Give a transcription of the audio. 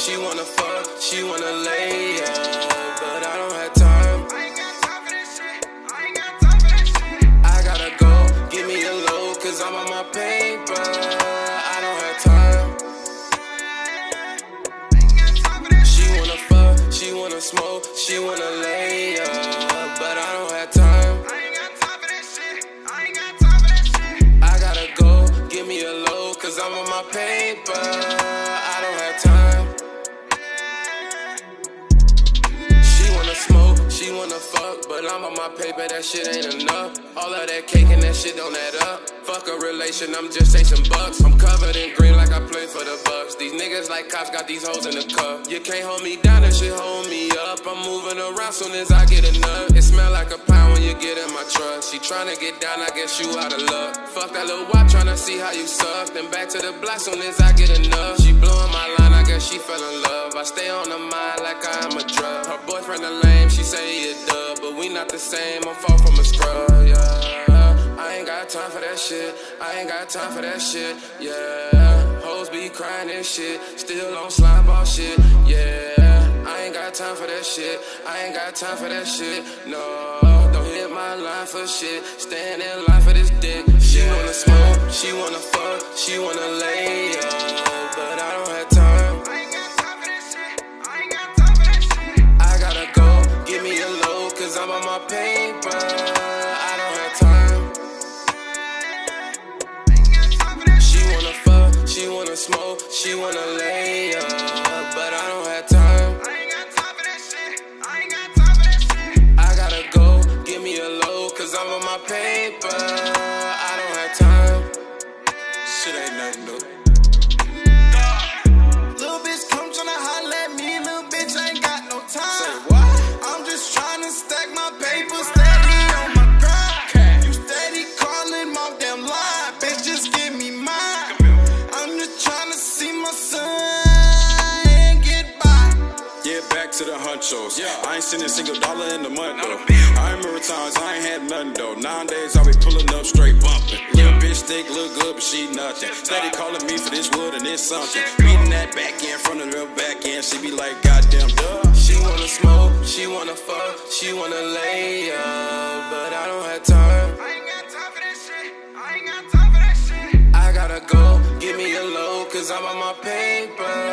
she wanna fuck, she wanna lay up, but I don't have time. I ain't got time for this shit. I ain't got time for this shit. I gotta go, give me a load, cause I'm on my paper. I don't have time. I ain't got time for this She wanna fuck, she wanna smoke, she wanna lay fuck, but I'm on my paper, that shit ain't enough. All of that cake and that shit don't add up. Fuck a relation, I'm just chasing bucks. I'm covered in green like I play for the Bucks. These niggas like cops got these hoes in the cup. You can't hold me down, that shit hold me up. I'm moving around soon as I get enough. It smell like a pound when you get in my truck. She tryna get down, I guess you out of luck. Fuck that little wop, tryna see how you suck. Then back to the block soon as I get enough. She blowing my line, I guess she fell in love. I stay on the mind like I am a boyfriend a lame, she say he a dub, but we not the same. I'm far from a scrub, yeah. I ain't got time for that shit. I ain't got time for that shit, yeah. Hoes be crying and shit, still on slime ball shit, yeah. I ain't got time for that shit. I ain't got time for that shit, no. Don't hit my line for shit. Stand in line for this dick. She wanna smoke, she wanna fuck, she wanna lay cause I'm on my paper. I don't have time. She wanna fuck, she wanna smoke, she wanna lay up, but I don't have time. I ain't got time for this shit. I ain't got time for this shit. I gotta go, give me a load, cause I'm on my paper. I don't have time. Shit ain't nothing new. Back to the hunchos. Yeah. I ain't seen a single dollar in the month though. I remember times I ain't had nothing though. Nowadays I be pulling up straight bumping. Little bitch think look good, but she nothing. Steady calling me for this wood and this something. Beating that back end from the real back end. She be like, goddamn duh. She wanna smoke, she wanna fuck, she wanna lay up, but I don't have time. I ain't got time for this shit. I ain't got time for this shit. I gotta go, give me a load, cause I'm on my paper.